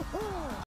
Woohoo!